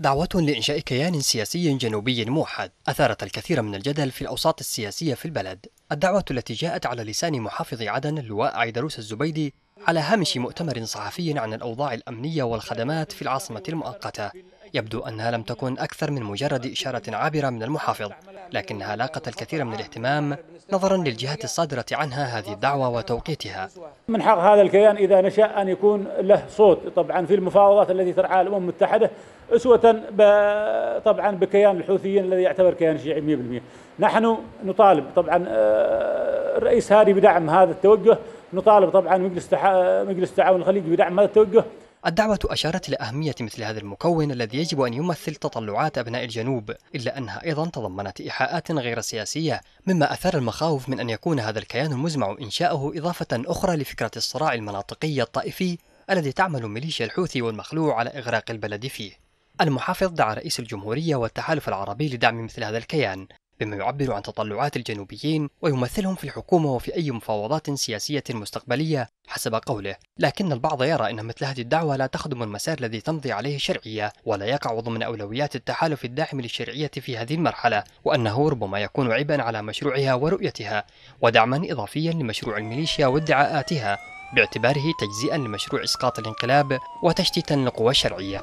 دعوة لإنشاء كيان سياسي جنوبي موحد. أثارت الكثير من الجدل في الأوساط السياسية في البلد. الدعوة التي جاءت على لسان محافظ عدن اللواء عيدروس الزبيدي على هامش مؤتمر صحفي عن الأوضاع الأمنية والخدمات في العاصمة المؤقتة. يبدو أنها لم تكن أكثر من مجرد إشارة عابرة من المحافظ لكنها لاقت الكثير من الاهتمام نظرا للجهات الصادرة عنها هذه الدعوة وتوقيتها. من حق هذا الكيان إذا نشأ أن يكون له صوت طبعا في المفاوضات التي ترعاها الأمم المتحدة أسوة طبعا بكيان الحوثيين الذي يعتبر كيان شيعي 100% نحن نطالب طبعا آه، الرئيس هادي بدعم هذا التوجه نطالب طبعا مجلس مجلس التعاون الخليجي بدعم هذا التوجه. الدعوة أشارت إلى أهمية مثل هذا المكون الذي يجب أن يمثل تطلعات أبناء الجنوب إلا أنها أيضا تضمنت إيحاءات غير سياسية مما أثار المخاوف من أن يكون هذا الكيان المزمع إنشاؤه إضافة أخرى لفكرة الصراع المناطقي الطائفي الذي تعمل ميليشيا الحوثي والمخلوع على إغراق البلد فيه. المحافظ دعا رئيس الجمهورية والتحالف العربي لدعم مثل هذا الكيان. بما يعبر عن تطلعات الجنوبيين ويمثلهم في الحكومة وفي أي مفاوضات سياسية مستقبلية حسب قوله. لكن البعض يرى أن مثل هذه الدعوة لا تخدم المسار الذي تمضي عليه الشرعية ولا يقع ضمن أولويات التحالف الداعم للشرعية في هذه المرحلة وأنه ربما يكون عبئا على مشروعها ورؤيتها ودعما إضافيا لمشروع الميليشيا وادعاءاتها باعتباره تجزيئا لمشروع إسقاط الانقلاب وتشتيتا للقوى الشرعية.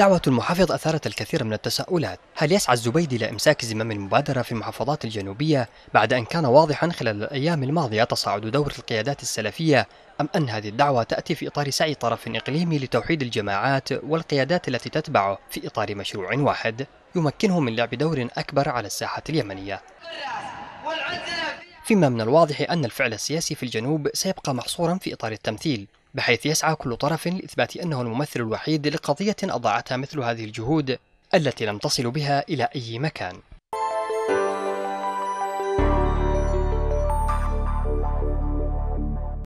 دعوة المحافظ أثارت الكثير من التساؤلات. هل يسعى الزبيدي لإمساك زمام المبادرة في المحافظات الجنوبية بعد أن كان واضحا خلال الأيام الماضية تصاعد دور القيادات السلفية أم أن هذه الدعوة تأتي في إطار سعي طرف إقليمي لتوحيد الجماعات والقيادات التي تتبعه في إطار مشروع واحد يمكنه من لعب دور أكبر على الساحة اليمنية؟ فيما من الواضح أن الفعل السياسي في الجنوب سيبقى محصورا في إطار التمثيل. بحيث يسعى كل طرف لإثبات أنه الممثل الوحيد لقضية أضاعتها مثل هذه الجهود التي لم تصل بها إلى أي مكان.